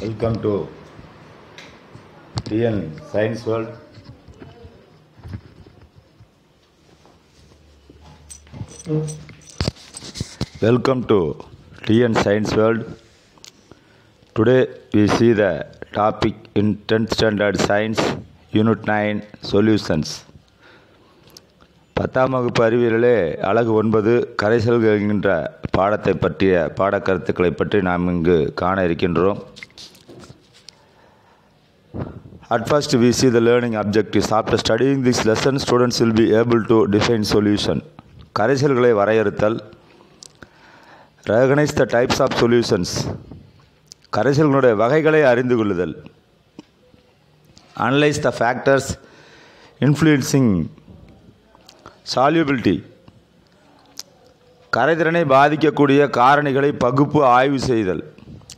Welcome to TN science world welcome to TN science world today we see the topic in tenth standard science unit nine solutions பத்தாம் வகுப்பு அறிவியலிலே அழகு ஒன்பது கரைசல்கள் என்கின்ற பாடத்தை பற்றிய பாடக்கருத்துக்களை பற்றி நாம் இங்கு காண இருக்கின்றோம். At first, we see the learning objectives. After studying this lesson, students will be able to define solution. கரைசல்களை வரையறுத்தல். Recognise the types of solutions கரைசல்களுடைய வகைகளை அறிந்து கொள்ளுதல். Analyse the factors influencing solubility கரைதிறனை பாதிக்கக்கூடிய காரணிகளை பகுப்பு ஆய்வு செய்தல்.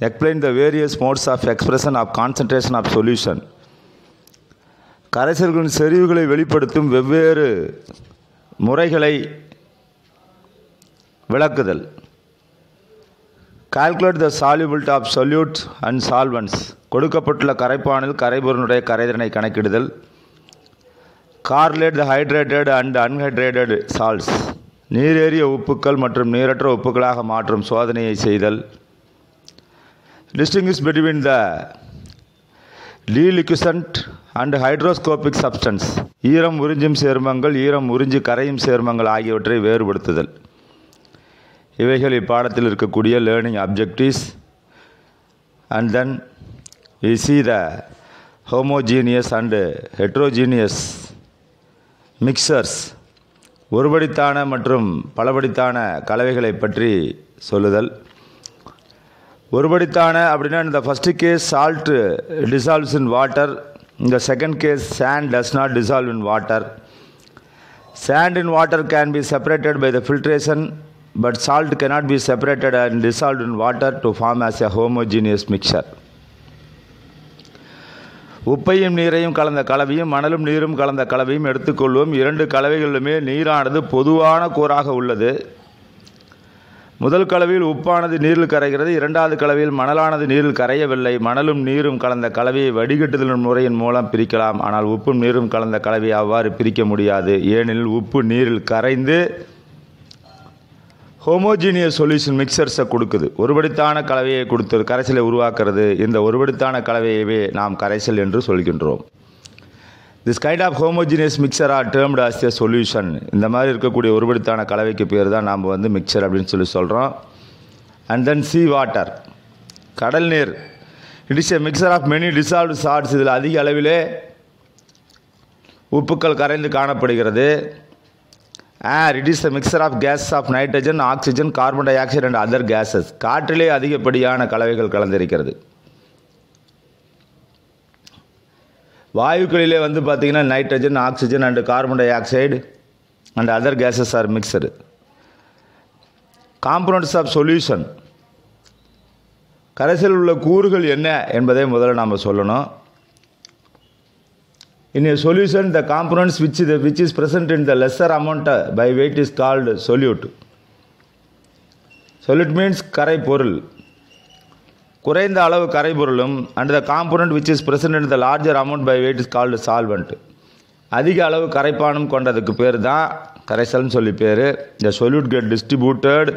Explain the various modes of expression of concentration of solution கரைசல்களின் செறிவுகளை வெளிப்படுத்தும் வெவ்வேறு முறைகளை விளக்குதல். Calculate the solubility of solutes and solvents கொடுக்கப்பட்டுள்ள கரைப்பானில் கரைபொருளுடைய கரைதிறனை கணக்கிடுதல். Correlate the hydrated and anhydrated salts நீரேறிய உப்புக்கள் மற்றும் நீரற்ற உப்புகளாக மாற்றும் சோதனையை செய்தல். Distinguish between the deliquescent and hygroscopic substance ஈரம் உறிஞ்சும் சேர்மங்கள் ஈரம் உறிஞ்சி கரையும் சேர்மங்கள் ஆகியவற்றை வேறுபடுத்துதல். இவைகள் இப்பாடத்தில் இருக்கக்கூடிய learning objectives and then we see the homogeneous and heterogeneous mixtures ஒருபடித்தான மற்றும் பலபடித்தான கலவைகளை பற்றி சொல்லுதல். ஒருபடித்தான அப்படின்னா இந்த first case salt dissolves in water இந்த second case sand does not dissolve in water sand in water can be separated by the filtration but salt cannot be separated and dissolve in water to form as a homogeneous mixture உப்பையும் நீரையும் கலந்த கலவையும் மணலும் நீரும் கலந்த கலவையும் எடுத்துக்கொள்வோம். இரண்டு கலவைகளிலுமே நீரானது பொதுவான கூறாக உள்ளது. முதல் கலவையில் உப்பானது நீரில் கரைகிறது இரண்டாவது கலவையில் மணலானது நீரில் கரையவில்லை. மணலும் நீரும் கலந்த கலவையை வடிகட்டுதல் முறையின் மூலம் பிரிக்கலாம். ஆனால் உப்பும் நீரும் கலந்த கலவையை அவ்வாறு பிரிக்க முடியாது. ஏனெனில் உப்பு நீரில் கரைந்து ஹோமோஜீனியஸ் சொல்யூஷன் மிக்சர்ஸை கொடுக்குது. ஒருபடித்தான கலவையை கொடுத்து கரைசலை உருவாக்குறது. இந்த ஒருபடித்தான கலவையவே நாம் கரைசல் என்று சொல்கின்றோம். This kind of homogeneous mixture are termed as a solution இந்த மாதிரி இருக்கக்கூடிய ஒருபடித்தான கலவைக்கு பேர் தான் நாம் வந்து மிக்சர் அப்படின்னு சொல்லி சொல்கிறோம் அண்ட் தென் சீ வாட்டர் கடல் நீர். It is a mixture of many dissolved salts இதில் அதிக அளவிலே உப்புக்கள் கரைந்து காணப்படுகிறது. Air it is the mixture of gas of nitrogen oxygen carbon dioxide and other gases காற்றிலே அதிகப்படியான கலவைகள் கலந்திருக்கிறது. வாயுக்களிலே வந்து பார்த்திங்கன்னா nitrogen oxygen and carbon dioxide and other gases are mixed components of solution கரைசல் உள்ள கூறுகள் என்ன என்பதை முதல்ல நாம் சொல்லணும். In a solution the components which the which is present in the lesser அமௌண்ட்டை by weight is called solute solute means கரை பொருள் குறைந்த அளவு கரைபொருளும் and the component which is present in the larger amount by weight is called solvent அதிக அளவு கரைப்பானும் கொண்டதுக்கு பேர் தான் கரைசல்னு சொல்லி பேர். The solute get distributed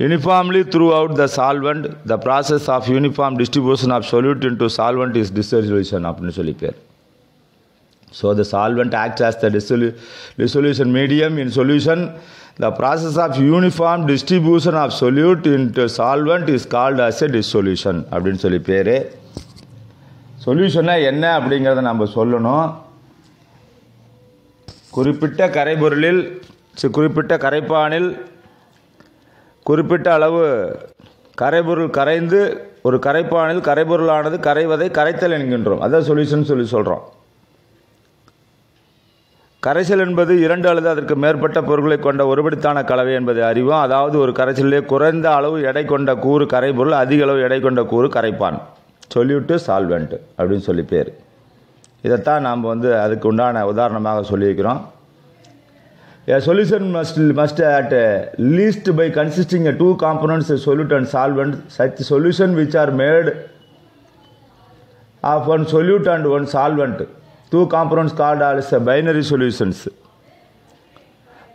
uniformly throughout the solvent the process of uniform distribution of solute into solvent is dissolution அப்படின்னு சொல்லி பேர். So the solvent act as the dissolu- dissolution medium in solution The process of uniform distribution of solute into solvent is called as a dissolution அப்படின்னு சொல்லி பேர். சொல்யூஷன்னா என்ன அப்படிங்கிறத நம்ம சொல்லணும். குறிப்பிட்ட கரைபொருளில் குறிப்பிட்ட கரைப்பானில் குறிப்பிட்ட அளவு கரைபொருள் கரைந்து ஒரு கரைப்பானில் கரைபொருளானது கரைவதை கரைத்தல் என்கின்றோம். அதான் சொல்யூஷன் சொல்லி சொல்கிறோம் கரைசல் என்பது இரண்டு அல்லது அதற்கு மேற்பட்ட பொருட்களை கொண்ட ஒருபடித்தான கலவை என்பதை அறிவோம் அதாவது ஒரு கரைசலிலே குறைந்த அளவு எடை கொண்ட கூறு கரைபொருள் அதிக அளவு எடை கொண்ட கூறு கரைப்பான். சொல்யூட்டு சால்வெண்ட் அப்படின்னு சொல்லி பேர். இதைத்தான் நாம் வந்து அதுக்கு உண்டான உதாரணமாக சொல்லியிருக்கிறோம். A solution must, must at least by consisting of two components, a solute and solvent, such solution which are made of one solute and one solvent two components called also binary solutions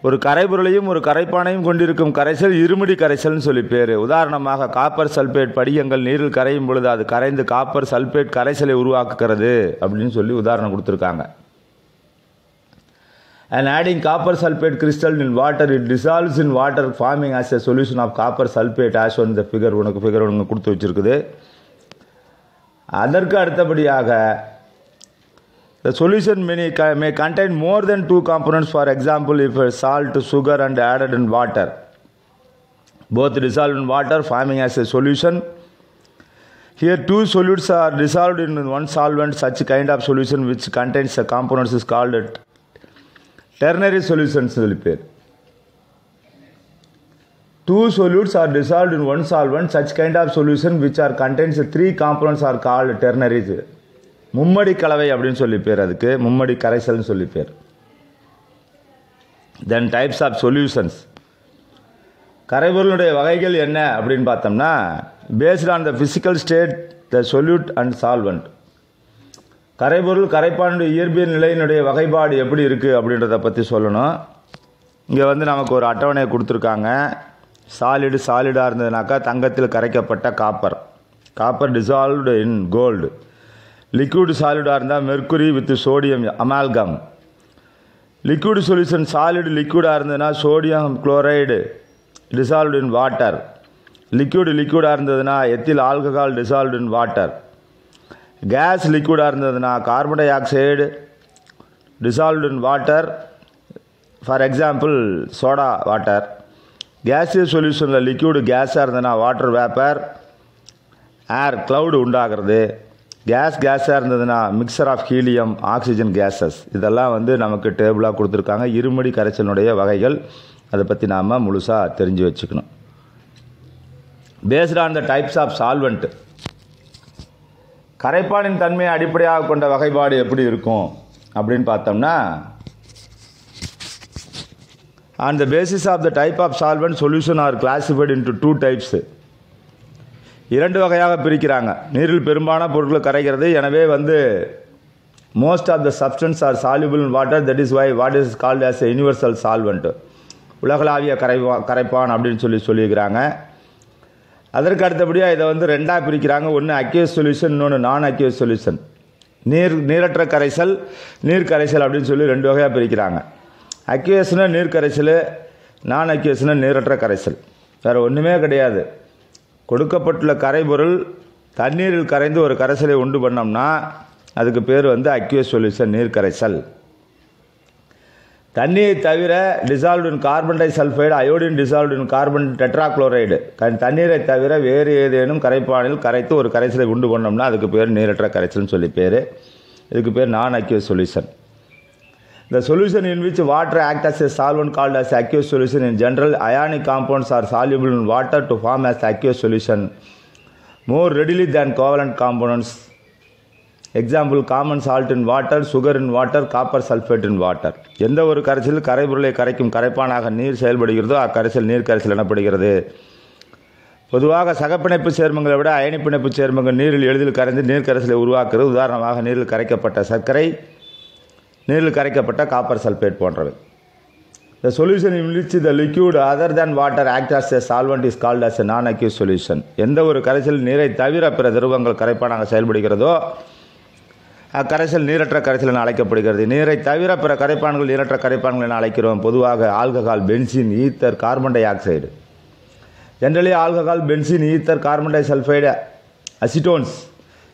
ஒரு கரைபொருளையும் ஒரு கரைப்பானையும் கொண்டிருக்கும் கரைசல் இருமுடி கரைசல்னு சொல்லி பேர். உதாரணமாக copper sulphate படிகங்கள் நீரில் கரையும் பொழுது அது கரைந்து காப்பர் சல்பேட் கரைசலை உருவாக்குகிறது அப்படின்னு சொல்லி உதாரணம் கொடுத்துருக்காங்க. And adding copper sulphate crystal in water it dissolves in water forming as a solution of copper sulphate as one the figure உனக்கு ஃபிகர் ஒன்று கொடுத்து வச்சிருக்குது. அதற்கு அடுத்தபடியாக The solution may, may contain more than two components, for example, if salt, sugar, and added in water. Both dissolved in water, forming as a solution. Here, two solutes are dissolved in one solvent. Such kind of solution which contains the components is called ternary solutions. Two solutes are dissolved in one solvent. Such kind of solution which are contains three components are called ternary. மும்மடி கலவை அப்படின்னு சொல்லி பேர் அதுக்கு மும்மடி கரைசல்னு சொல்லி பேர். Then types of solutions கரைபொருளுடைய வகைகள் என்ன அப்படின்னு பார்த்தோம்னா based on the physical state the solute and solvent கரைபொருள் கரைப்பானுடைய இயற்பியல் நிலையினுடைய வகைப்பாடு எப்படி இருக்குது அப்படின்றத பற்றி சொல்லணும். இங்கே வந்து நமக்கு ஒரு அட்டவணையை கொடுத்துருக்காங்க. சாலிடு சாலிடாக இருந்ததுனாக்கா தங்கத்தில் கரைக்கப்பட்ட copper copper dissolved in gold liquid சாலிடாக இருந்தால் mercury with sodium amalgam liquid solution solid லிக்விடாக இருந்ததுன்னா sodium chloride dissolved in water liquid லிக்விடாக இருந்ததுன்னா ethyl alcohol dissolved in water gas லிக்விடாக இருந்ததுன்னா carbon dioxide dissolved in water for example soda water gaseous சொல்யூஷனில் liquid கேஸாக இருந்ததுன்னா water vapour air cloud உண்டாகிறது. Gas கேஸாக இருந்ததுன்னா mixture of helium oxygen gases இதெல்லாம் வந்து நமக்கு டேபிளாக கொடுத்துருக்காங்க. இருமடி கரைச்சலினுடைய வகைகள். அதை பற்றி நாம் முழுசாக தெரிஞ்சு வச்சுக்கணும். Based on the types of solvent கரைப்பானின் தன்மையை அடிப்படையாக கொண்ட வகைப்பாடு எப்படி இருக்கும்? அப்படின்னு பார்த்தோம்னா on the basis of the type of solvent solution are classified into two types இரண்டு வகையாக பிரிக்கிறாங்க. நீரில் பெரும்பாலான பொருட்கள் கரைகிறது. எனவே வந்து most of the substance are soluble in water that is why what is called as a universal solvent உலகளாவிய கரைவா கரைப்பான் அப்படின்னு சொல்லி சொல்லியிருக்கிறாங்க. அதற்கு அடுத்தபடியாக இதை வந்து ரெண்டாக பிரிக்கிறாங்க. ஒன்று அக்யூஸ் சொல்யூஷன் இன்னொன்று நான் அக்யூஸ் சொல்யூஷன் நீர் நீரற்ற கரைசல் நீர் கரைசல் அப்படின்னு சொல்லி ரெண்டு வகையாக பிரிக்கிறாங்க. அக்யூஸ்னா நீர் கரைசல் நான் அக்யூஸ்னா நீரற்ற கரைசல். வேறு ஒன்றுமே கிடையாது. கொடுக்கப்பட்டுள்ள கரைபொருள் தண்ணீரில் கரைந்து ஒரு கரைசலை உண்டு பண்ணோம்னா அதுக்கு பேர் வந்து அக்யூஸ் சொல்யூஷன் நீர் கரைசல் தண்ணீரை தவிர dissolved in carbon disulphide iodine dissolved in carbon tetrachloride தண்ணீரை தவிர வேறு ஏதேனும் கரைப்பானில் கரைத்து ஒரு கரைசலை உண்டு பண்ணோம்னா அதுக்கு பேர் நீரற்ற கரைசல்னு சொல்லி பேர். இதுக்கு பேர் non aqueous solution The solution in which water acts as a solvent called as aqueous solution in general ionic compounds are soluble in water to form as aqueous solution. More readily than covalent components. Example common salt in water sugar in water copper sulphate in water எந்த ஒரு கரைசலில் கரைபொருளை கரைக்கும் கரைப்பானாக நீர் செயல்படுகிறதோ அக்கரைசல் நீர் கரைசல் எனப்படுகிறது. பொதுவாக சகப்பிணைப்பு சேர்மங்களை விட அயனி பிணைப்பு சேர்மங்கள் நீரில் எளிதில் கரைந்து நீர் கரைசலை உருவாக்குறது உதாரணமாக நீரில் கரைக்கப்பட்ட சர்க்கரை நீரில் கரைக்கப்பட்ட காப்பர் சல்ஃபேட் போன்றவை. The solution in which the liquid other than water act as a solvent is called as a non aqueous solution எந்த ஒரு கரைசல் நீரை தவிர பிற திரவங்கள் கரைப்பானாக செயல்படுகிறதோ அக்கரைசல் நீரற்ற கரைசல் என அழைக்கப்படுகிறது. நீரை தவிர பிற கரைப்பான்கள் நீரற்ற கரைப்பான்கள் என அழைக்கிறோம். பொதுவாக alcohol benzene ether carbon dioxide generally alcohol benzene ether carbon disulphide acetones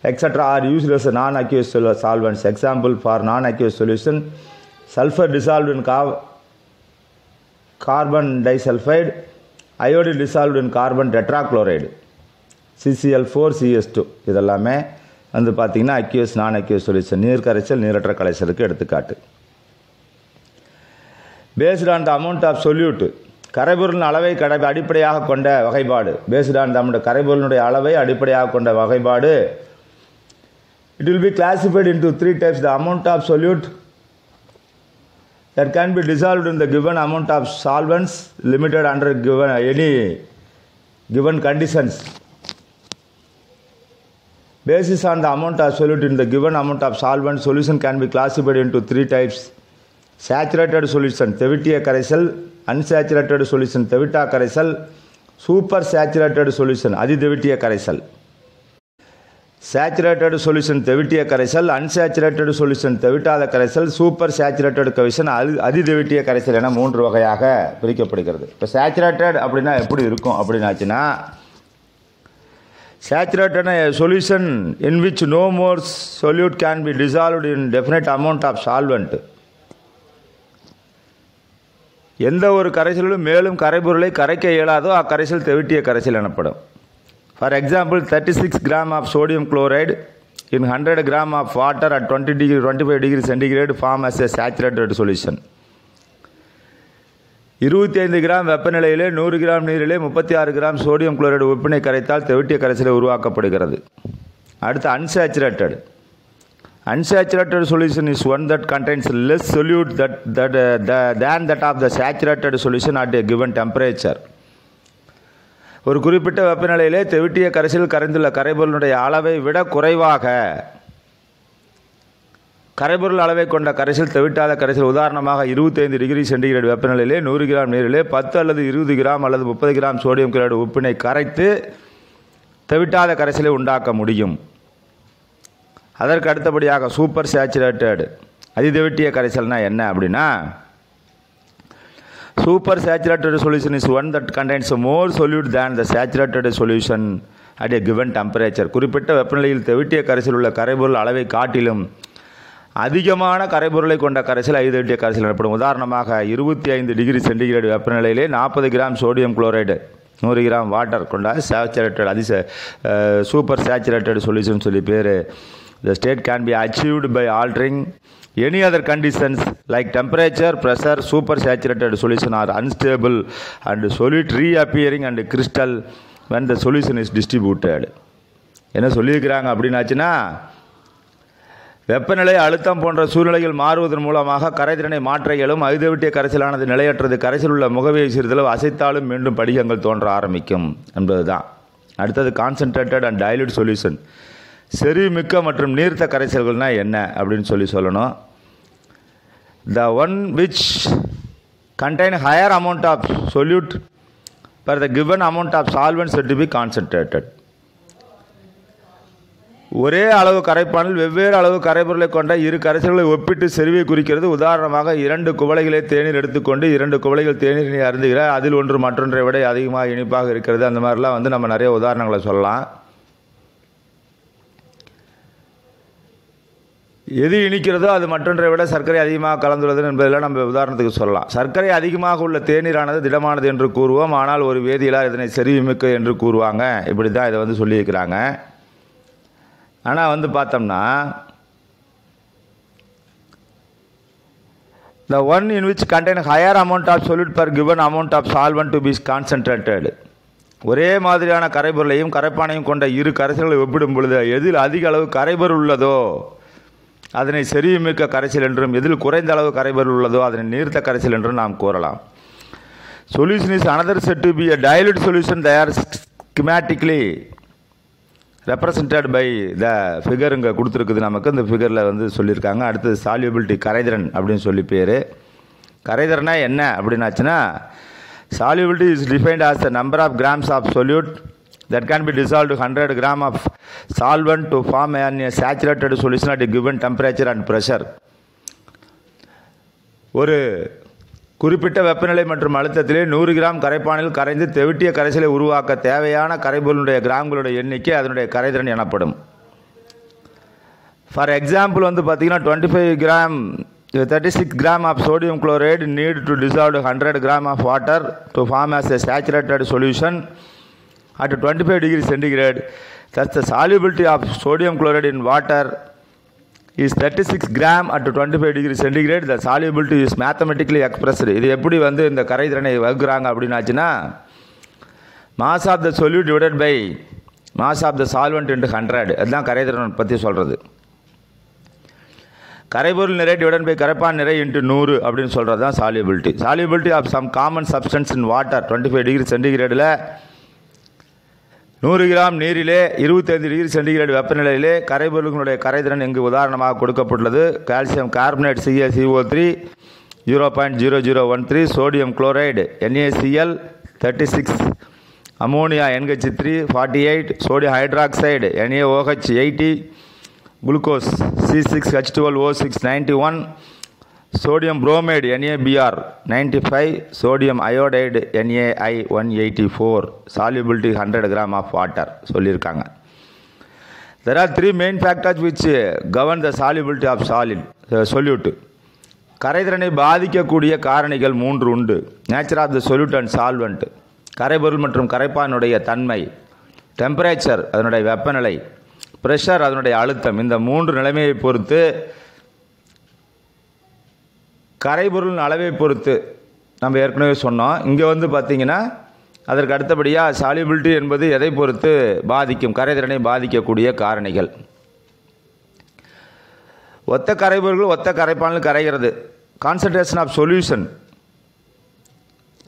etc. are used as non-aqueous solvents. Example for non-aqueous solution, sulfur dissolved in car carbon disulfide, iodine dissolved CCL four CS two இதெல்லாமே வந்து பார்த்திங்கன்னா accuse நான் aqueous solution நீர் கரைச்சல் நீரற்ற கலைச்சலுக்கு எடுத்துக்காட்டு based on the amount of solute கரைபொருள் அளவை கடை அடிப்படையாக கொண்ட வகைப்பாடு பேஸ்ட் ஆன் த அமௌண்ட் கரைபொருளினுடைய அளவை அடிப்படையாக கொண்ட வகைப்பாடு It will be classified into three types the amount of solute that can be dissolved in the given amount of solvents limited under given any given conditions. Basis on the amount of solute in the given amount of solvent solution can be classified into three types. Saturated solution Tevitia karaisal unsaturated solution Tevita karaisal super saturated solution Adidevitiya karaisal saturated solution தெவிட்டிய கரைசல் unsaturated solution தெவிட்டாத கரைசல் super saturated கரைசல் அது அதிதெவிட்டிய கரைசல் என மூன்று வகையாக பிரிக்கப்படுகிறது. இப்போ சேச்சுரேட்டட் அப்படின்னா எப்படி இருக்கும் அப்படின்னாச்சுன்னா saturated a solution in which no more solute can be dissolved in definite amount of solvent. எந்த ஒரு கரைசலிலும் மேலும் கரைபொருளை கரைக்க இயலாதோ அக்கரைசல் தெவிட்டிய கரைசல் எனப்படும். For example thirty six gram of sodium chloride in hundred gram of water at twenty degree twenty five degree centigrade form as a saturated solution இருபத்தி ஐந்து gram வெப்பநிலையிலே நூறு கிராம் நீரிலே முப்பத்தி ஆறு கிராம் சோடியம் குளோரைடு உப்பினை கரைத்தால் தெவிட்டிய கரைசலை உருவாக்கப்படுகிறது. அடுத்து unsaturated unsaturated solution is one that contains less solute that that, than that of the saturated the at solution given temperature ஒரு குறிப்பிட்ட வெப்பநிலையிலே தெவிட்டிய கரைசல் கரைந்துள்ள கரைபொருளுடைய அளவை விட குறைவாக கரைபொருள் அளவை கொண்ட கரைசல் தெவிட்டாத கரைசல் உதாரணமாக இருபத்தைந்து டிகிரி சென்டிகிரேட் வெப்பநிலையிலே நூறு கிராம் நீரிலே பத்து அல்லது இருபது கிராம் அல்லது முப்பது கிராம் சோடியம் குளோரைடு உப்பினை கரைத்து தெவிட்டாத கரைசலை உண்டாக்க முடியும். அதற்கு அடுத்தபடியாக சூப்பர் சேச்சுரேட்டட் அதிதெவிட்டிய கரைசல்னால் என்ன அப்படின்னா super saturated solution is one that contains more solute than the saturated solution at a given temperature குறிப்பிட்ட வெப்பநிலையில் தெவிட்டிய கரைசல் உள்ள கரைபொருள் அளவை காட்டிலும் அதிகமான கரைபொருளை கொண்ட கரைசல் ஐதெவிட்டிய கரைசல் எனப்படும். உதாரணமாக இருபத்தி ஐந்து டிகிரி சென்டிகிரேட் வெப்பநிலையிலே நாற்பது கிராம் சோடியம் குளோரைடு நூறு கிராம் வாட்டர் கொண்ட சேச்சுரேட்டட் அதி சூப்பர் சேச்சுரேட்டட் சொல்யூஷன் சொல்லி பேர். The state can be achieved by altering any other conditions like temperature, pressure, supersaturated solution are unstable and solute reappearing and crystal when the solution is distributed. என்ன சொல்லியிருக்கிறாங்க அப்படின்னாச்சுன்னா வெப்பநிலை அழுத்தம் போன்ற சூழ்நிலைகள் மாறுவதன் மூலமாக கரைதிறனை மாற்ற இயலும். அழுதவிட்டிய கரைசலானது நிலையற்றது. கரைசல் உள்ள முகவியை சிறிதளவு அசைத்தாலும் மீண்டும் படிகங்கள் தோன்ற ஆரம்பிக்கும் என்பதுதான். அடுத்தது கான்சன்ட்ரேட்டட் அண்ட் டைலூட் சொல்யூஷன் செறிமிக்க மற்றும் நீர்த்த கரைசல்கள்னால் என்ன அப்படின்னு சொல்லி சொல்லணும். The one which contain higher amount of solute per the given amount of solvent said be concentrated ஒரே அளவு கரைப்பானில் வெவ்வேறு அளவு கரைபொருளை கொண்ட இரு கரைசல்களை ஒப்பிட்டு செறிவை குறிக்கிறது. உதாரணமாக இரண்டு குவளைகளை தேநீர் எடுத்துக்கொண்டு இரண்டு குவளைகள் தேநீரை அருந்துகிற அதில் ஒன்று மற்றொன்றை விட அதிகமாக இனிப்பாக இருக்கிறது. அந்த மாதிரிலாம் வந்து நம்ம நிறைய உதாரணங்களை சொல்லலாம். எது இனிக்கிறதோ அது மற்றொன்றை விட சர்க்கரை அதிகமாக கலந்துள்ளது என்பதெல்லாம் நம்ம உதாரணத்துக்கு சொல்லலாம். சர்க்கரை அதிகமாக உள்ள தேநீரானது திடமானது என்று கூறுவோம். ஆனால் ஒரு வேதியிலார் இதனை செறிவுமிக்க என்று கூறுவாங்க. இப்படி தான் இதை வந்து சொல்லியிருக்கிறாங்க. ஆனால் வந்து பார்த்தோம்னா the one in which contain higher amount of solute per given amount of solvent be said concentrated ஒரே மாதிரியான கரைபொருளையும் கரைப்பானையும் கொண்ட இரு கரைசல்களை ஒப்பிடும் பொழுது எதில் அதிக அளவு கரைபொருள் உள்ளதோ அதனை செறிவுமிக்க கரைசல் என்றும் எதில் குறைந்த அளவு கரைபொருள் உள்ளதோ அதனை நீர்த்த கரைசல் என்றும் நாம் கூறலாம். Solution is another said to be a dilute solution தயார் schematically represented by the figure இங்கே கொடுத்துருக்குது நமக்கு. இந்த ஃபிகரில் வந்து சொல்லியிருக்காங்க. அடுத்தது சால்யூபிலிட்டி கரைதிறன் அப்படின்னு சொல்லி பேர். கரைதிறனா என்ன அப்படின்னாச்சுன்னா solubility is defined as the number of grams of solute that can be dissolved to 100 gram of solvent to form an a saturated solution at a given temperature and pressure. ஒரு குறிப்பிட்ட வெப்பநிலை மற்றும் அழுத்தத்திலே நூறு கிராம் கரைப்பானில் கரைந்து தெவிட்டிய கரைசலை உருவாக்க தேவையான கரைபொருளுடைய கிராம்களுடைய எண்ணிக்கை அதனுடைய கரைதிறன் எனப்படும். ஃபார் எக்ஸாம்பிள் வந்து பார்த்தீங்கன்னா twenty five gram thirty six gram of sodium chloride need to dissolve hundred gram of water to form as a saturated solution at 25 degree centigrade. Thus, the solubility of sodium chloride in water is 36 gram at 25 degree centigrade. The solubility is mathematically expressed. இது எப்படி வந்து இந்த கரைதிறனை வகுக்கிறாங்க அப்படின்னாச்சுன்னா mass of the solute divided by mass of the solvent into hundred அதுதான் கரைதிறன் பற்றி சொல்கிறது கரைபொருள் நிறை டிவைடன் பை கரைப்பான் நிறை இன்ட்டு நூறு அப்படின்னு சொல்கிறது தான் solubility solubility of some common substance in water twenty five degree சென்டிகிரேடில் நூறு கிராம் நீரிலே இருபத்தைந்து டிகிரி சென்டிகிரேட் வெப்பநிலையிலே கரைபொருள்களுடைய கரைதிறன் இங்கு உதாரணமாக கொடுக்கப்பட்டுள்ளது. Calcium carbonate CSEO three zero point zero zero one three sodium chloride NACL thirty six ammonia NH three forty eight sodium hydroxide NAOH eighty glucose C six H twelve O six ninety one sodium bromide NABR ninety five sodium iodide NAI one eighty four solubility hundred gram of water சொல்லியிருக்காங்க. There are three main factors which govern the solubility of solid solute கரைதிறனை பாதிக்கக்கூடிய காரணிகள் மூன்று உண்டு. Nature of the solute and solvent கரைபொருள் மற்றும் கரைப்பானுடைய தன்மை temperature அதனுடைய வெப்பநிலை ப்ரெஷர் அதனுடைய அழுத்தம் இந்த மூன்று நிலைமையை பொறுத்து கரைபொருள் அளவை பொறுத்து நம்ம ஏற்கனவே சொன்னோம் இங்கே வந்து பார்த்திங்கன்னா அதற்கு அடுத்தபடியாக சாலிபிலிட்டி என்பது எதை பொறுத்து பாதிக்கும் கரைதிறனை பாதிக்கக்கூடிய காரணிகள் ஒத்த கரைபொருள் ஒத்த கரைப்பான்கள் கரைகிறது concentration of solution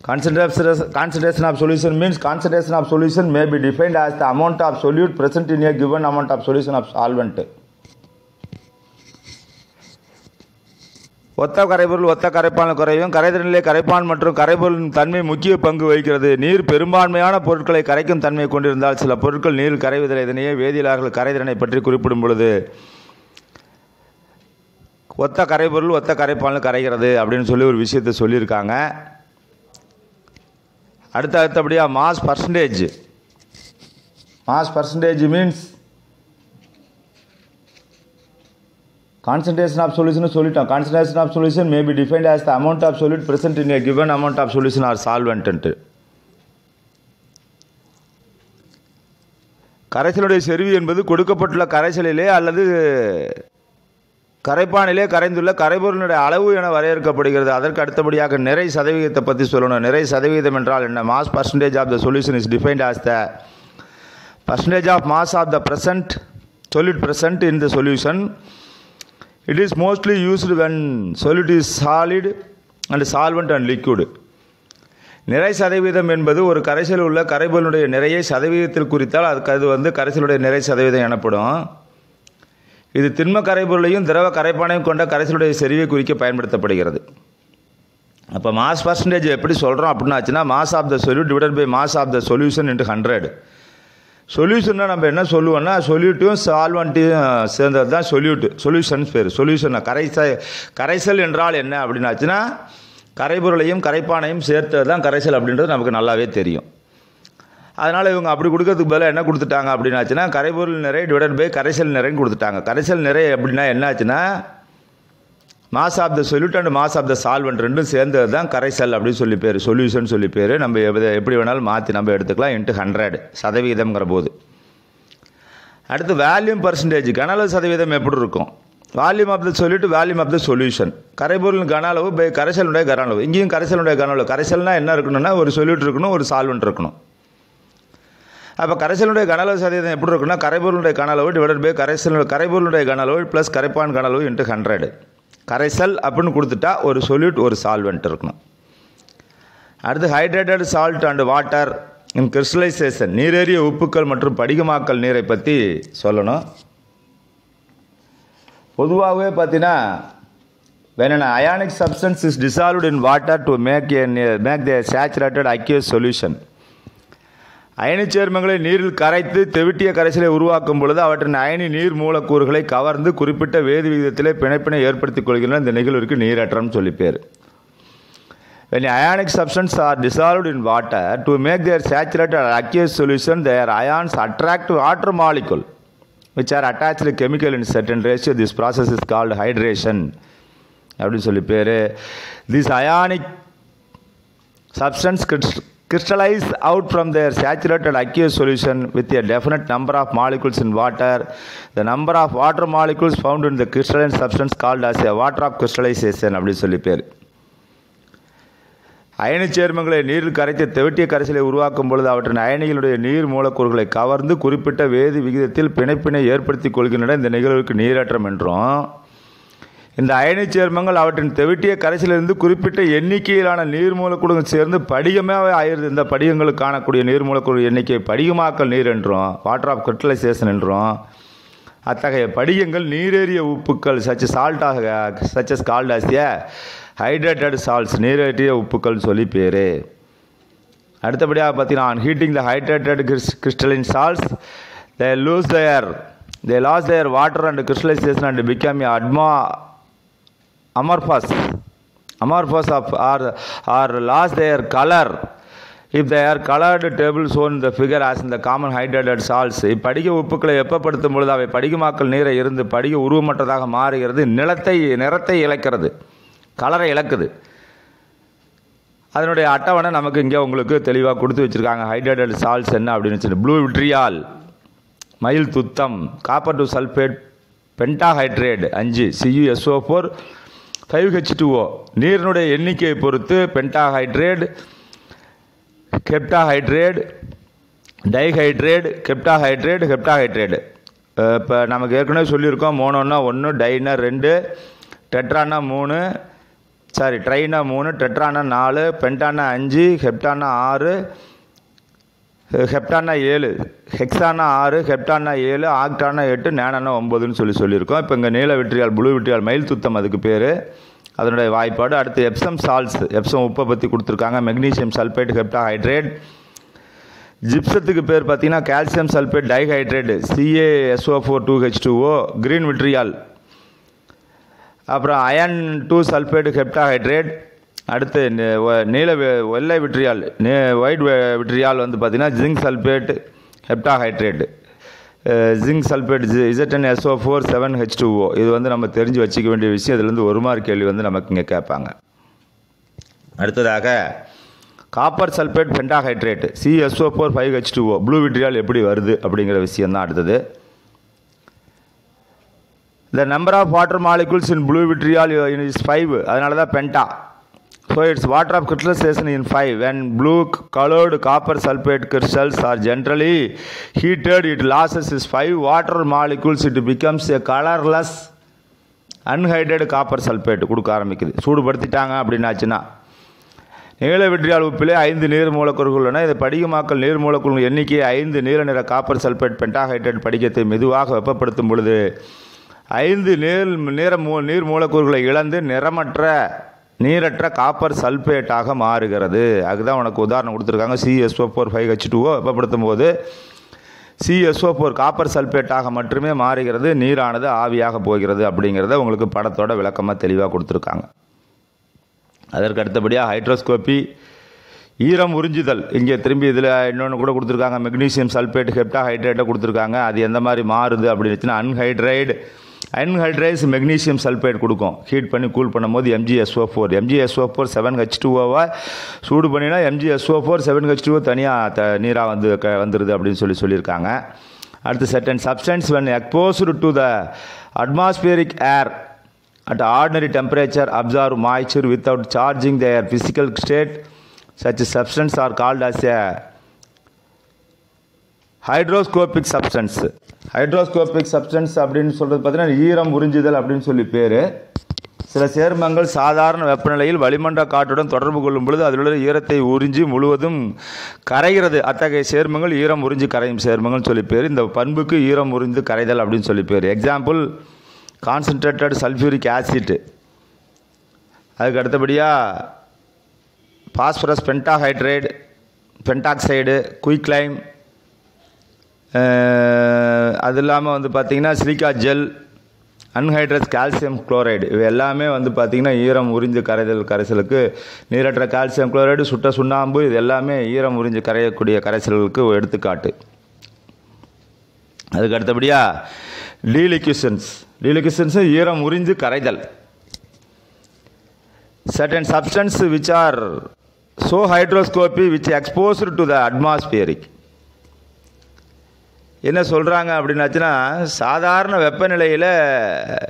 concentration of solution means concentration of solution may be defined as the amount of solute present in a given amount of solution of solvent. ஒத்த கரைபொருள் ஒத்த கரைப்பான் குறையும். கரைதிறனிலே கரைப்பான் மற்றும் கரைபொருளின் தன்மை முக்கிய பங்கு வகிக்கிறது. நீர் பெரும்பான்மையான பொருட்களை கரைக்கும் தன்மை கொண்டிருந்தால் சில பொருட்கள் நீரில் கரைவதில்லை. இதனையே வேதியியலாளர்கள் கரைதிறனை பற்றி குறிப்பிடும் பொழுது ஒத்த கரைபொருள் ஒத்த கரைப்பானில் கரைகிறது அப்படின்னு சொல்லி ஒரு விஷயத்தை சொல்லியிருக்காங்க. அடுத்த அடுத்தபடியாக mass percentage mass percentage means concentration of solution சொல்லிட்டோம் concentration of solution may be defined as the amount of solute present in a given amount of solution or solvent கரைசலுடைய செறிவு என்பது கொடுக்கப்பட்டுள்ள கரைசலிலே அல்லது கரைப்பானிலே கரைந்துள்ள கரைபொருளினுடைய அளவு என வரையறுக்கப்படுகிறது. அதற்கு அடுத்தபடியாக நிறை சதவீதத்தை பற்றி சொல்லணும். நிறை சதவீதம் என்றால் என்ன? Mass percentage of the solution is defined as the percentage of mass of the present solute present in the solution it is mostly used when solute is solid and solvent and liquid. நிறை சதவீதம் என்பது ஒரு கரைசலில் உள்ள கரைபொருளுடைய நிறையை சதவீதத்தில் குறித்தால் அதுக்கு அது வந்து கரைசலுடைய நிறை சதவீதம் எனப்படும். இது திண்ம கரைபொருளையும் திரவ கரைப்பானையும் கொண்ட கரைசலுடைய செறிவை குறிக்க பயன்படுத்தப்படுகிறது. அப்போ மாஸ் பர்சன்டேஜ் எப்படி சொல்கிறோம் அப்படின்னாச்சுன்னா mass of the solute divided by mass of the solution into hundred சொல்யூஷன்னா நம்ம என்ன சொல்லுவோம்னா சொல்யூட்டும் சால்வன்ட்டையும் சேர்ந்தது தான் சொல்யூட் சொல்யூஷன்ஸ் பேர். சொல்யூஷன் கரைசல் கரைசல் என்றால் என்ன அப்படின்னாச்சுன்னா கரைபொருளையும் கரைப்பானையும் சேர்த்தது தான் கரைசல் அப்படின்றது நமக்கு நல்லாவே தெரியும். அதனால் இவங்க அப்படி கொடுக்கறதுக்கு பதிலாக என்ன கொடுத்துட்டாங்க அப்படின்னாச்சுன்னா கரைபொருள் நிறை டிவைடட் பை கரைசல் நிறைன்னு கொடுத்துட்டாங்க. கரைசல் நிறை அப்படின்னா என்னாச்சுன்னா mass of the solute and mass of the solvent ரெண்டும் சேர்ந்தது தான் கரைசல் அப்படின்னு சொல்லி பேர் சொல்யூஷன் சொல்லி பேர். நம்ம எப்படி வேணாலும் மாற்றி நம்ம எடுத்துக்கலாம். இன்ட்டு ஹண்ட்ரட் சதவீதம்ங்கிற போது. அடுத்து வேல்யூம் பர்சன்டேஜ் கன அளவு சதவீதம் எப்படி இருக்கும்? Volume of the solute volume of the solution கரைபொருள் கன அளவு பை கரைசலுடைய கன அளவு. இங்கேயும் கரைசலுடைய கன அளவு. என்ன இருக்கணும்னா ஒரு சொல்யூட் இருக்கணும் ஒரு சால்வெண்ட் இருக்கணும். அப்போ கரைசலுடைய கனளவு சதவீதம் எப்படி இருக்குன்னா கரைபொருளுடைய கனளவு டிவைடட் பை கரைசல் கரைபொருளுடைய கனளவு ப்ளஸ் கரைப்பான் கனளவு இன்ட்டு ஹண்ட்ரட் கரைசல் அப்படின்னு கொடுத்துட்டா ஒரு சொல்யூட் ஒரு சால்வெண்ட் இருக்கணும். அடுத்து hydrated salt and water in crystallisation நீரேறிய உப்புக்கள் மற்றும் படிகமாக்கல் நீரை பற்றி சொல்லணும். பொதுவாகவே பார்த்தீங்கன்னா when ionic substance is dissolved in water to make make make make aqueous solution அயனி சேர்மங்களை நீரில் கரைத்து தெவிட்டிய கரைசலை உருவாக்கும் பொழுது அவற்றின் அயனி நீர் மூலக்கூறுகளை கவர்ந்து குறிப்பிட்ட வேதி விகிதத்திலே பிணைப்பினை ஏற்படுத்திக் கொள்கின்றன இந்த நிகழ்விற்கு நீரேற்றம் சொல்லி பேர் When ionic substances are dissolved in water to make their saturated or aqueous solution, their ions attract water molecule, which are attached to chemical in certain ratio. This process is called hydration. அப்படின்னு சொல்லி பேர் this ionic substance crys- crystallize out from their saturated aqueous solution with a definite number of molecules in water. The number of water molecules found in the crystalline substance called as a water of crystallization அப்படின்னு சொல்லி பேர் அயனி சேர்மங்களை நீரில் கரைத்து தெவிட்டிய கரைசலை உருவாக்கும் பொழுது அவற்றின் அயனிகளுடைய நீர் மூலக்கூறுகளை கவர்ந்து குறிப்பிட்ட வேதி விகிதத்தில் பிணைப்பினை ஏற்படுத்திக் கொள்கின்றன இந்த நிகழ்வுக்கு நீரேற்றம் என்றும் இந்த அயனி சேர்மங்கள் அவற்றின் தெவிட்டிய கரைசிலிருந்து குறிப்பிட்ட எண்ணிக்கையிலான நீர் மூலக்கூறுகள் சேர்ந்து படிகமாக ஆயிருது இந்த படிகங்களுக்கு காணக்கூடிய நீர் மூலக்கூறு எண்ணிக்கை படிகமாக்கல் நீர் என்றும் வாட்டர் ஆஃப் கிரிட்டலைசேஷன் என்றும். அத்தகைய படிகங்கள் நீரேறிய உப்புக்கள் such சால்ட்டாக such as called hydrated salts நீரேறிய உப்புக்கள் சொல்லி பேர். அடுத்தபடியாக பார்த்தீங்கன்னா on heating the hydrated crystalline salts they lose their they lose their water and crystallisation and become ATMA amorphous amorphous of or or lost their color. If they are colored table shown the figure as in the common hydrated salts இப்படிக உப்புக்களை வெப்பப்படுத்தும் பொழுது அவை படிகமாக்கல் நீரை இருந்து படிக உருவமற்றதாக மாறுகிறது. நிலத்தை நிறத்தை இழக்கிறது. கலரை இழக்குது. அதனுடைய அட்டவணை நமக்கு இங்கே உங்களுக்கு தெளிவாக கொடுத்து வச்சுருக்காங்க. ஹைட்ரேட்டட் சால்ட்ஸ் என்ன அப்படின்னு சொல்லி ப்ளூ விட்ரியால் மயில் துத்தம் காப்பர் டு சல்ஃபேட் பென்டாஹைட்ரேட் அஞ்சு CUSO four five H two O நீரினுடைய எண்ணிக்கையை பொறுத்து pentahydrate heptahydrate dihydrate heptahydrate heptahydrate இப்போ நமக்கு ஏற்கனவே சொல்லியிருக்கோம் மோனோன்னா ஒன்று டைனா ரெண்டு டெட்ரானா மூணு சாரி ட்ரைனா மூணு டெட்ரானா நாலு பென்டானா அஞ்சு ஹெப்டானா ஆறு ஹெப்டானா ஏழு ஹெக்ஸானா ஆறு ஹெப்டானா ஏழு ஆக்டானா எட்டு நேனானா ஒம்பதுன்னு சொல்லி சொல்லியிருக்கோம். இப்போ இங்கே நீல வெற்றியால் ப்ளூ வெற்றியால் மயில் துத்தம் அதுக்கு பேர். அதனுடைய வாய்ப்பாடு அடுத்து எப்சம் சால்ஸ் எப்சம் உப்பை பற்றி கொடுத்துருக்காங்க. மெக்னீசியம் சல்ஃபேட் ஹெப்டா ஹைட்ரேட் ஜிப்சத்துக்கு பேர் பார்த்தீங்கன்னா calcium sulphate dihydrate C A S O four two H two O green vitriol அப்புறம் அயன் டூ சல்ஃபேட் ஹெப்டாஹைட்ரேட். அடுத்து நீல வெள்ளை விட்ரியால் நீ ஒயிட் வெ- விட்ரியால் வந்து பார்த்திங்கன்னா zinc sulphate heptahydrate zinc sulphate ZN SO four seven H two O இது வந்து நம்ம தெரிஞ்சு வச்சுக்க வேண்டிய விஷயம். இதுலேருந்து ஒரு மார்க் கேள்வி வந்து நமக்கு இங்கே கேட்பாங்க. அடுத்ததாக copper sulphate pentahydrate C S O four five H two O blue vitriol எப்படி வருது அப்படிங்கிற விஷயம் தான் அடுத்தது. Number of water molecules in blue vitriol vitriol is 5 அதனால தான் penta so its water of crystallization in 5 when blue colored copper sulfate crystals are generally heated it loses its 5 water molecules. It becomes a colorless anhydrate copper sulphate கொடுக்க ஆரம்பிக்குது. சூடுபடுத்திட்டாங்க அப்படின்னாச்சுன்னா. நீல வெற்றியால் உப்பிலே ஐந்து நீர் மூலக்கூறுகள் உள்ளன. இது படிகமாக்கல் நீர் மூலக்கூறுகள் எண்ணிக்கை ஐந்து நீல நிற காப்பர் சல்ஃபேட் பென்டாஹைட்ரேட் படிகத்தை மெதுவாக வெப்பப்படுத்தும் பொழுது ஐந்து நீர் நிற மூ நீர் மூலக்கூறுகளை இழந்து நிறமற்ற நீரற்ற காப்பர் சல்பேட்டாக மாறுகிறது. அதுதான் உனக்கு உதாரணம் கொடுத்துருக்காங்க. CSO four five H two O வெப்பப்படுத்தும் போது சிஎஸ்ஓ ஃபோர் காப்பர் சல்பேட்டாக மட்டுமே மாறுகிறது. நீரானது ஆவியாக போகிறது அப்படிங்கிறத உங்களுக்கு படத்தோட விளக்கமாக தெளிவாக கொடுத்துருக்காங்க. அதற்கு அடுத்தபடியாக ஹைட்ரோஸ்கோப்பி ஈரம் உறிஞ்சுதல். இங்கே திரும்பி இதில் இன்னொன்று கூட கொடுத்துருக்காங்க. மெக்னீசியம் சல்பேட் ஹெப்டா ஹைட்ரேட்டை கொடுத்துருக்காங்க. அது எந்த மாதிரி மாறுது அப்படின்னு அன்ஹைட்ரைடு அயன் ஹைட்ரைஸ் மெக்னீஷியம் சல்ஃபைட் கொடுக்கும் ஹீட் பண்ணி கூல் பண்ணும்போது MGSO four MGSO four seven H டூஓவை சூடு பண்ணினா MGSO four seven H two O தனியாக த நீராக வந்து க வந்துடுது அப்படின்னு சொல்லி சொல்லியிருக்காங்க அடுத்து certain substance when exposed to the atmospheric air at ordinary temperature absorb moisture without changing their physical state such substance are called as a hygroscopic substance hygroscopic substance அப்படின்னு சொல்கிறது பார்த்தீங்கன்னா ஈரம் உறிஞ்சுதல் அப்படின்னு சொல்லி பேர். சில சேர்மங்கள் சாதாரண வெப்பநிலையில் வளிமண்ட காற்றுடன் தொடர்பு கொள்ளும் பொழுது அதில் உள்ள ஈரத்தை உறிஞ்சி முழுவதும் கரைகிறது. அத்தகைய சேர்மங்கள் ஈரம் உறிஞ்சி கரையும் சேர்மங்கள் சொல்லி பேர். இந்த பண்புக்கு ஈரம் உறிஞ்சு கரைதல் அப்படின்னு சொல்லி பேர். எக்ஸாம்பிள் கான்சன்ட்ரேட்டட் சல்ஃபியூரிக் ஆசிட் அதுக்கு அடுத்தபடியாக பாஸ்பரஸ் பென்டாஹைட்ரேட் பென்டாக்சைடு குயிக்லைம் அது இல்லாமல் வந்து பார்த்திங்கன்னா silica gel anhydrous calcium chloride இவை எல்லாமே வந்து பார்த்திங்கன்னா ஈரம் உறிஞ்சு கரைதல் கரைசலுக்கு நீரற்ற கால்சியம் குளோரைடு சுட்ட சுண்ணாம்பு இது எல்லாமே ஈரம் உறிஞ்சு கரையக்கூடிய கரைசல்களுக்கு எடுத்துக்காட்டு. அதுக்கு அடுத்தபடியாக லீலிக்யூசன்ஸ். டீலிக்யூஷன்ஸ் ஈரம் உறிஞ்சு கரைதல். Certain substance which are so hydroscopy which exposed to the atmospheric. என்ன சொல்கிறாங்க அப்படின்னாச்சுன்னா சாதாரண வெப்பநிலையில்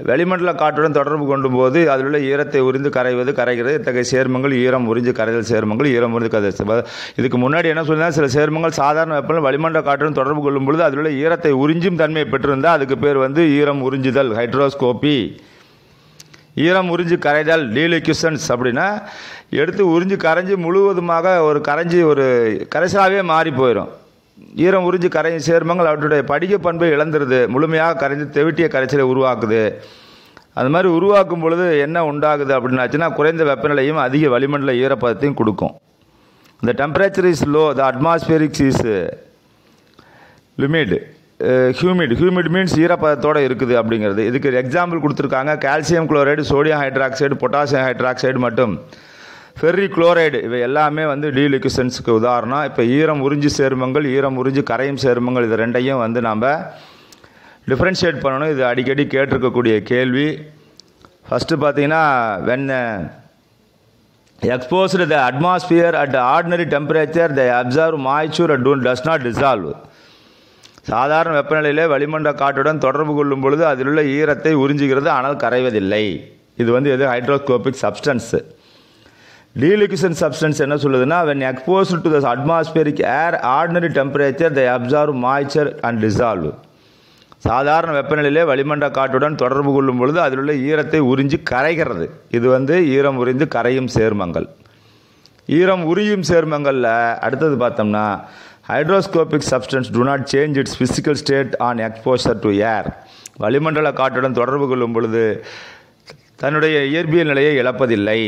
வெளிமண்டல காற்றுடன் தொடர்பு கொண்டும் போது அதில் உள்ள ஈரத்தை உறிந்து கரைவது கரைகிறது. இத்தகைய சேர்மங்கள் ஈரம் உறிஞ்சு கரைதல் சேர்மங்கள் ஈரம் உறிஞ்சு கரைதல் இதுக்கு முன்னாடி என்ன சொல்லுன்னா சில சேர்மங்கள் சாதாரண வெப்பநிலை வளிமண்டல காற்றுடன் தொடர்பு கொள்ளும் பொழுது அதில் உள்ள ஈரத்தை உறிஞ்சும் தன்மையை பெற்றிருந்தால் அதுக்கு பேர் வந்து ஈரம் உறிஞ்சுதல் ஹைட்ரோஸ்கோப்பி ஈரம் உறிஞ்சு கரைதல் டீலிக்யூசன்ஸ் அப்படின்னா எடுத்து உறிஞ்சு கரைஞ்சி முழுவதுமாக ஒரு கரைஞ்சி ஒரு கரைசலாகவே மாறி போயிடும் ஈரம் உறிஞ்சு கரையும் சேர்மங்கள் அவற்றுடைய படிக பண்பை இழந்துருது. முழுமையாக கரைஞ்சி தெவிட்டிய கரைச்சலை உருவாக்குது. அது மாதிரி உருவாக்கும் பொழுது என்ன உண்டாகுது அப்படின்னாச்சுன்னா குறைந்த வெப்பநிலையும் அதிக வளிமண்டல ஈரப்பதத்தையும் கொடுக்கும். இந்த temperature is low the atmospherics is limit humid humid means ஈரப்பதத்தோடு இருக்குது அப்படிங்கிறது. இதுக்கு எக்ஸாம்பிள் கொடுத்துருக்காங்க. Calcium chloride sodium hydroxide potassium hydroxide மட்டும். ஃபெர்ரி குளோரைடு இவை எல்லாமே வந்து டீலிக்யூசன்ஸுக்கு உதாரணம். இப்போ ஈரம் உறிஞ்சு சேர்மங்கள் ஈரம் உறிஞ்சு கரையும் சேர்மங்கள் இது ரெண்டையும் வந்து நாம் டிஃப்ரென்ஷியேட் பண்ணணும். இது அடிக்கடி கேட்டிருக்கக்கூடிய கேள்வி. ஃபஸ்ட்டு பார்த்தீங்கன்னா when exposed the atmosphere at ordinary temperature the absorb moisture at done does not dissolve சாதாரண வெப்பநிலையிலே வளிமண்ட காற்றுடன் தொடர்பு கொள்ளும் பொழுது அதில் உள்ள ஈரத்தை உறிஞ்சுகிறது ஆனால் கரைவதில்லை. இது வந்து எது? ஹைட்ரோஸ்கோபிக் சப்ஸ்டன்ஸு டீலிக்யூசன் சப்ஸ்டன்ஸ் என்ன சொல்லுதுன்னா when expose to the atmospheric air ordinary temperature they absorb moisture and dissolve சாதாரண வெப்பநிலையிலே வளிமண்டல காற்றுடன் தொடர்பு கொள்ளும் பொழுது அதில் உள்ள ஈரத்தை உறிஞ்சி கரைகிறது. இது வந்து ஈரம் உறிந்து கரையும் சேர்மங்கள். ஈரம் உரியும் சேர்மங்களில் அடுத்தது பார்த்தோம்னா hygroscopic substance do not change its physical state on exposure to air வளிமண்டல காற்றுடன் தொடர்பு கொள்ளும் பொழுது தன்னுடைய இயற்பியல் நிலையை இழப்பதில்லை.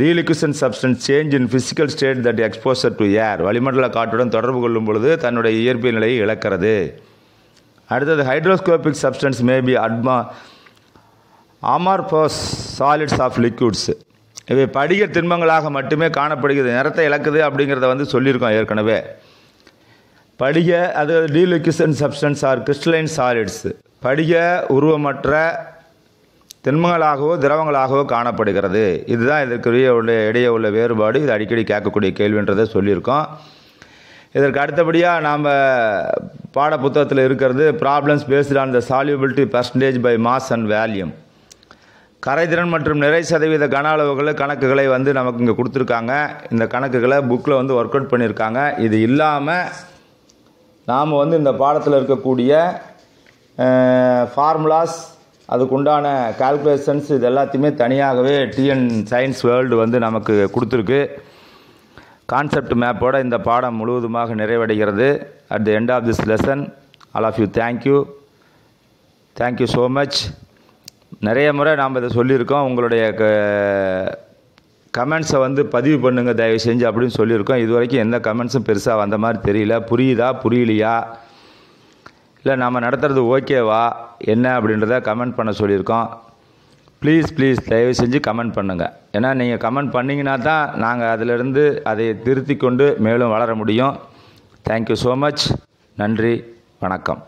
Deliquescent substance change in physical state that exposure to air வளிமண்டல காற்றுடன் தொடர்பு கொள்ளும் பொழுது தன்னுடைய இயற்பியல் நிலையை இழக்கிறது. அடுத்தது ஹைட்ரோஸ்கோபிக் சப்ஸ்டன்ஸ் மேபி அட்மா அமார்போஸ் சாலிட்ஸ் ஆஃப் லிக்விட்ஸ் இவை படிக திண்மங்களாக மட்டுமே காணப்படுகிறது. நிறத்தை இழக்குது அப்படிங்கிறத வந்து சொல்லியிருக்கோம் ஏற்கனவே. படிக அது deliquescent substance are crystalline solids படிக உருவமற்ற திண்மங்களாகவோ திரவங்களாகவோ காணப்படுகிறது. இதுதான் இதற்குரிய உள்ள இடையே உள்ள வேறுபாடு. இது அடிக்கடி கேட்கக்கூடிய கேள்வின்றதை சொல்லியிருக்கோம். இதற்கு அடுத்தபடியாக நாம் பாட புத்தகத்தில் இருக்கிறது problems based on the solubility percentage by mass and volume கரைதிறன் மற்றும் நிறை சதவீத கன அளவுகளை கணக்குகளை வந்து நமக்கு இங்கே கொடுத்துருக்காங்க. இந்த கணக்குகளை புக்கில் வந்து ஒர்க் அவுட் பண்ணியிருக்காங்க. இது இல்லாமல் நாம் வந்து இந்த பாடத்தில் இருக்கக்கூடிய ஃபார்முலாஸ் அதுக்குண்டான கால்குலேஷன்ஸ் இது எல்லாத்தையுமே தனியாகவே டிஎன் சயின்ஸ் வேர்ல்டு வந்து நமக்கு கொடுத்துருக்கு. கான்செப்ட் மேப்போட இந்த பாடம் முழுவதுமாக நிறைவடைகிறது. At the end of this lesson all of you thank you thank you so much நிறைய முறை நாம் இதை சொல்லியிருக்கோம். உங்களுடைய க கமெண்ட்ஸை வந்து பதிவு பண்ணுங்கள் தயவு செஞ்சு அப்படின்னு சொல்லியிருக்கோம். இது வரைக்கும் எந்த கமெண்ட்ஸும் பெருசாக வந்த மாதிரி தெரியல. புரியுதா புரியலையா? இல்லை நாம் நடத்துகிறது ஓகேவா? என்ன அப்படின்றத கமெண்ட் பண்ண சொல்லியிருக்கோம். ப்ளீஸ் ப்ளீஸ் தயவு செஞ்சு கமெண்ட் பண்ணுங்கள் ஏன்னா நீங்கள் கமெண்ட் பண்ணிங்கன்னா தான் நாங்கள் அதிலிருந்து அதை திருத்தி கொண்டு மேலும் வளர முடியும். தேங்க்யூ ஸோ மச் நன்றி வணக்கம்.